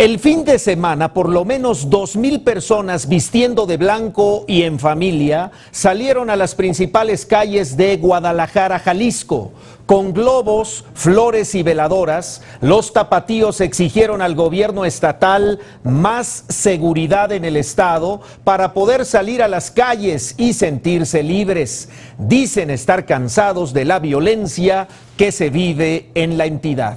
El fin de semana, por lo menos dos mil personas vistiendo de blanco y en familia salieron a las principales calles de Guadalajara, Jalisco. Con globos, flores y veladoras, los tapatíos exigieron al gobierno estatal más seguridad en el estado para poder salir a las calles y sentirse libres. Dicen estar cansados de la violencia que se vive en la entidad.